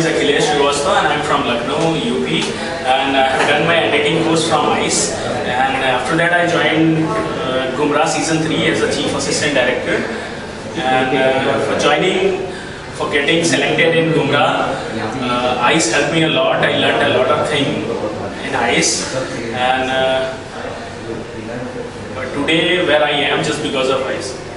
is Akhilesh Srivastava and I'm from Lucknow, UP and I have done my editing course from ICE. And after that I joined uh, Gumrah season 3 as a chief assistant director. And uh, for joining for getting selected in Gumrah uh, ICE helped me a lot. I learned a lot of things in ICE. And uh, but today where I am just because of ICE.